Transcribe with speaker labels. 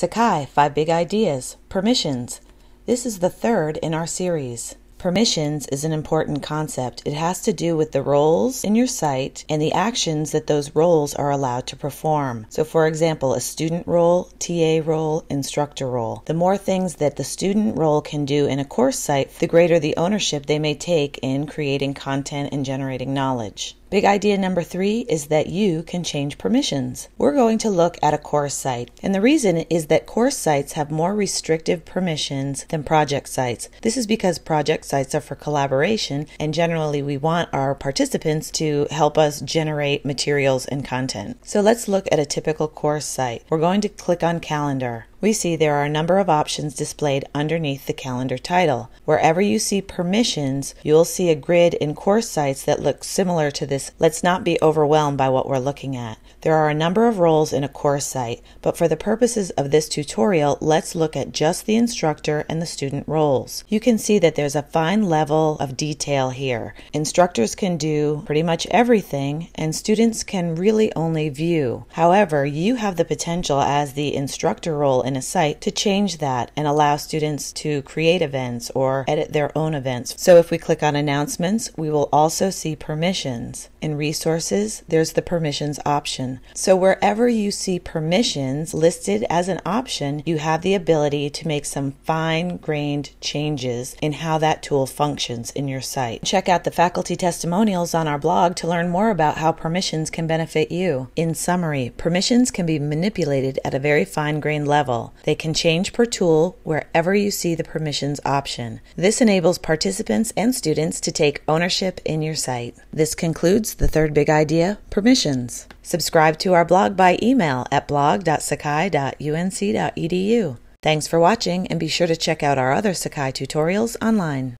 Speaker 1: Sakai 5 Big Ideas Permissions. This is the third in our series. Permissions is an important concept. It has to do with the roles in your site and the actions that those roles are allowed to perform. So, for example, a student role, TA role, instructor role. The more things that the student role can do in a course site, the greater the ownership they may take in creating content and generating knowledge. Big idea number three is that you can change permissions. We're going to look at a course site, and the reason is that course sites have more restrictive permissions than project sites. This is because project sites are for collaboration, and generally we want our participants to help us generate materials and content. So let's look at a typical course site. We're going to click on calendar we see there are a number of options displayed underneath the calendar title. Wherever you see permissions, you'll see a grid in course sites that looks similar to this. Let's not be overwhelmed by what we're looking at. There are a number of roles in a course site, but for the purposes of this tutorial, let's look at just the instructor and the student roles. You can see that there's a fine level of detail here. Instructors can do pretty much everything, and students can really only view. However, you have the potential as the instructor role in a site to change that and allow students to create events or edit their own events. So if we click on announcements, we will also see permissions. In resources, there's the permissions option. So wherever you see permissions listed as an option, you have the ability to make some fine grained changes in how that tool functions in your site. Check out the faculty testimonials on our blog to learn more about how permissions can benefit you. In summary, permissions can be manipulated at a very fine grained level they can change per tool wherever you see the permissions option. This enables participants and students to take ownership in your site. This concludes the third big idea permissions. Subscribe to our blog by email at blog.sakai.unc.edu. Thanks for watching and be sure to check out our other Sakai tutorials online.